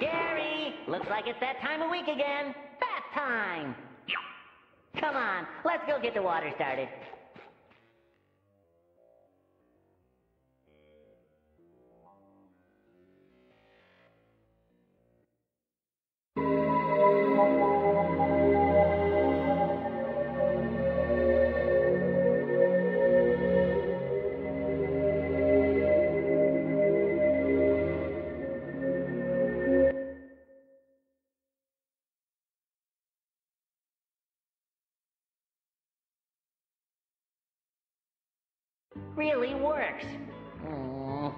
Gary, looks like it's that time of week again. Bath time. Come on, let's go get the water started. Really works. Mm.